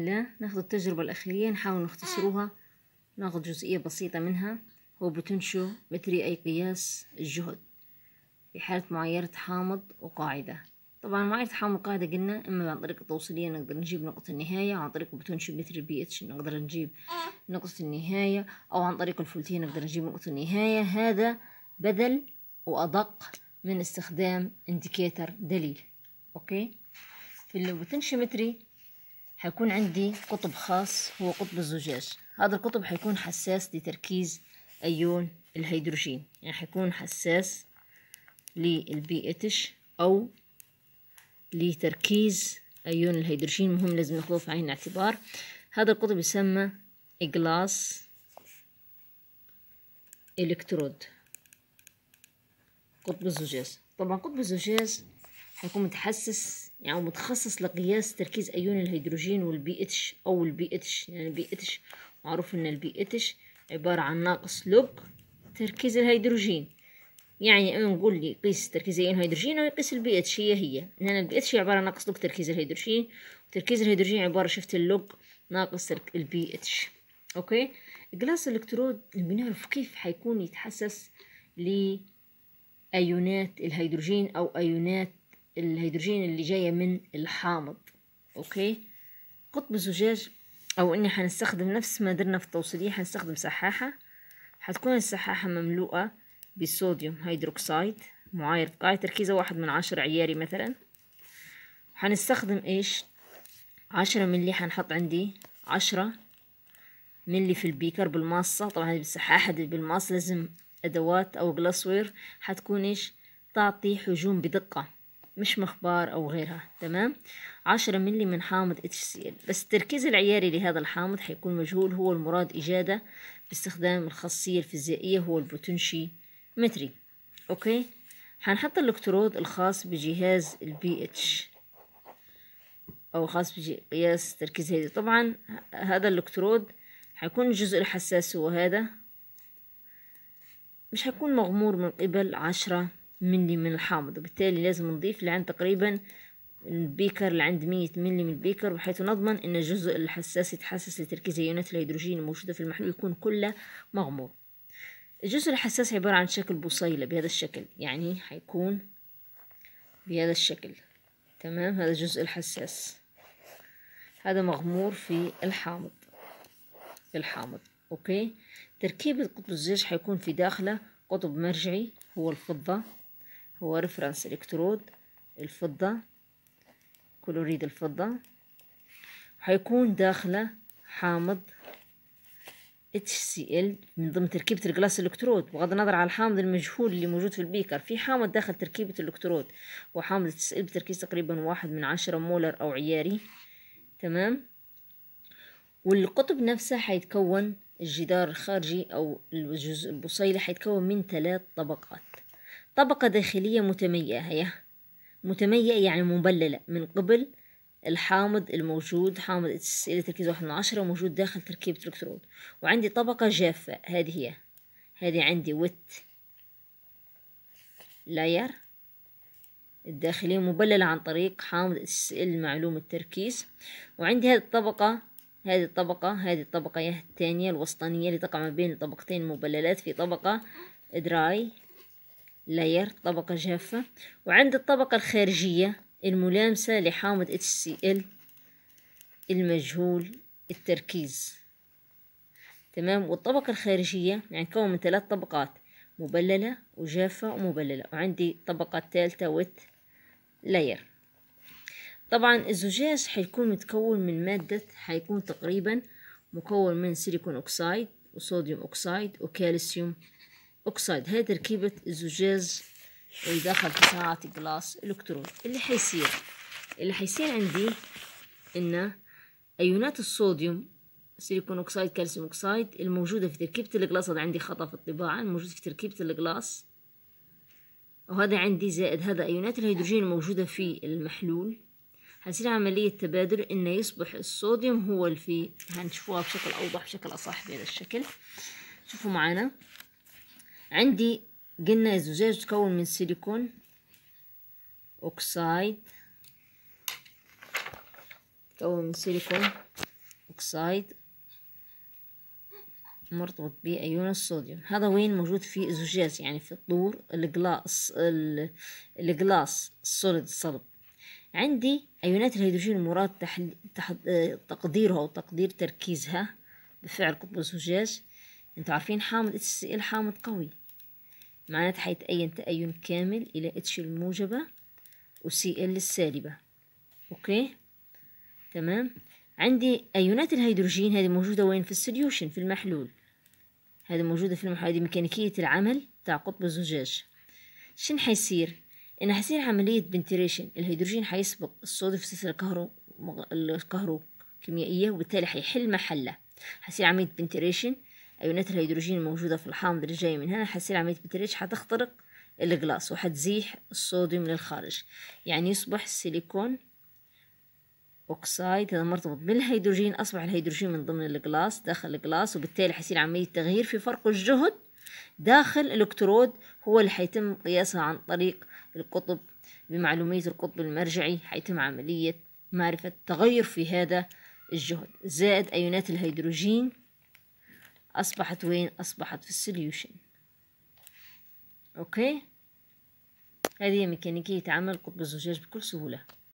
لا ناخذ التجربة الأخيرية نحاول نختصروها. ناخذ جزئية بسيطة منها هو potentiometry أي قياس الجهد في حالة معايرة حامض وقاعدة. طبعا معايرة حامض وقاعدة قلنا إما عن طريق التوصيلية نقدر نجيب نقطة النهاية وعن طريق potentiometry pH نقدر نجيب نقطة النهاية أو عن طريق الفولتية نقدر نجيب نقطة النهاية. هذا بدل وأدق من استخدام indicator دليل. okay؟ في ال potentiometry حيكون عندي قطب خاص هو قطب الزجاج. هذا القطب حيكون حساس لتركيز أيون الهيدروجين. يعني حيكون حساس للبي إتش أو لتركيز أيون الهيدروجين. مهم لازم ناخذه في عين الاعتبار. هذا القطب يسمى glass electrode. قطب الزجاج. طبعا قطب الزجاج حيكون متحسس يعني متخصص لقياس تركيز أيون الهيدروجين والبي إتش أو البي إتش. يعني البي إتش معروف إن البي إتش عبارة عن ناقص log تركيز الهيدروجين. يعني نقول لي قيس تركيز أيون الهيدروجين أو يقيس البي إتش هي هي. لأن البي إتش هي عبارة عن ناقص log تركيز الهيدروجين وتركيز الهيدروجين عبارة shift ال log ناقص ال pH. okay؟ glass ال electrode بنعرف كيف حيكون يتحسس لأيونات الهيدروجين أو أيونات الهيدروجين اللي جاية من الحامض okay؟ قطب الزجاج أو إني حنستخدم نفس ما درنا في التوصيلية حنستخدم سحاحة. حتكون السحاحة مملوءة بالصوديوم هيدروكسيد معاير قاعدة تركيزه واحد من عشرة عياري مثلا. حنستخدم إيش؟ عشرة ملي حنحط عندي عشرة ملي في ال beaker بالماصة طبعا هذه بالسحاحة دي بالماص لازم أدوات أو glassware حتكون إيش؟ تعطي حجوم بدقة. مش مخبار أو غيرها تمام؟ عشرة ملي من حامض HCl بس التركيز العياري لهذا الحامض حيكون مجهول هو المراد إيجاده باستخدام الخاصية الفيزيائية هو ال potentiometry. okay؟ حنحط الإلكترود الخاص بجهاز البي إتش. أو خاص بقياس تركيز هذه طبعا هذا الإلكترود حيكون الجزء الحساس هو هذا. مش حيكون مغمور من قبل عشرة ملي من الحامض وبالتالي لازم نضيف لعند تقريبا البيكر لعند مية ملي من البيكر بحيث نضمن إن الجزء الحساس يتحسس لتركيز ايونات الهيدروجين الموجودة في المحلول يكون كله مغمور. الجزء الحساس عبارة عن شكل بصيلة بهذا الشكل يعني حيكون بهذا الشكل. تمام؟ هذا الجزء الحساس. هذا مغمور في الحامض. في الحامض. okay؟ تركيبة قطب الزجاج حيكون في داخله قطب مرجعي هو الفضة. هو reference electrode الفضة كلوريد الفضة. حيكون داخلة حامض HCl من ضمن تركيبة ال glass ال electrode. بغض النظر عن الحامض المجهول اللي موجود في ال beaker في حامض داخل تركيبة الإلكترود وحامض HCl بتركيز تقريبا واحد من عشرة مولر أو عياري. تمام؟ والقطب نفسه حيتكون الجدار الخارجي أو الجزء البصيلي حيتكون من ثلاث طبقات. طبقة داخلية متميئة متميئة يعني مبللة من قبل الحامض الموجود حامض إلى تركيز واحد من عشرة موجود داخل تركيبة الإلكترود وعندي طبقة جافة هذه هي. هذه عندي wet layer الداخلية مبللة عن طريق حامض المعلوم التركيز. وعندي هذه الطبقة هذه الطبقة هذه الطبقة الثانية الوسطانية اللي تقع ما بين الطبقتين المبللات في طبقة dry layer طبقة جافة. وعند الطبقة الخارجية الملامسة لحامض HCl المجهول التركيز. تمام؟ والطبقة الخارجية يعني تكون من ثلاث طبقات مبللة وجافة ومبللة. وعندي طبقة ثالثة wet layer طبعا الزجاج حيكون متكون من مادة حيكون تقريبا مكون من silicon oxide و sodium oxide و calcium oxide هاي تركيبة الزجاج اللي داخل في ساعة glass electrode اللي حيصير اللي حيصير عندي إن أيونات الصوديوم silicon oxide calcium oxide الموجودة في تركيبة ال glass. هذا عندي خطأ في الطباعة الموجود في تركيبة ال glass. وهذا عندي زائد هذا أيونات الهيدروجين الموجودة في المحلول. هتصير عملية تبادل إنه يصبح الصوديوم هو اللي فيه هنشوفوها بشكل أوضح بشكل أصح بهذا الشكل. شوفوا معانا. عندي قلنا الزجاج تكون من سيليكون oxide تكون من silicon oxide مرتبط بأيون الصوديوم. هذا وين موجود في الزجاج؟ يعني في الطور ال glass ال glass ال solid الصلب عندي أيونات الهيدروجين المراد تحل... تح... تقديرها أو تقدير تركيزها بفعل قطب الزجاج. أنتوا عارفين حامض HCl حامض قوي. معناتها حيتأين تأين كامل إلى H الموجبة و Cl السالبة. okay؟ تمام؟ عندي أيونات الهيدروجين هذه موجودة وين؟ في ال solution في المحلول. هذه موجودة في المحلول هذه ميكانيكية العمل تاع قطب الزجاج. شن حيصير؟ إن حيصير عملية penetration الهيدروجين حيسبق الصوديوم في السلسلة الكهرو الكهرو كيميائية وبالتالي حيحل محله. حيصير عملية penetration أيونات الهيدروجين الموجودة في الحامض اللي جاي من هنا حيصير عملية penetration حتخترق ال glass وحتزيح الصوديوم للخارج. يعني يصبح ال silicon oxide هذا مرتبط بالهيدروجين أصبح الهيدروجين من ضمن ال glass داخل ال glass وبالتالي حيصير عملية تغيير في فرق الجهد داخل الإلكترود هو اللي حيتم قياسها عن طريق القطب بمعلومية القطب المرجعي حيتم عملية معرفة تغير في هذا الجهد. زائد أيونات الهيدروجين أصبحت وين؟ أصبحت في ال solution. okay؟ هذه ميكانيكية عمل قطب الزجاج بكل سهولة.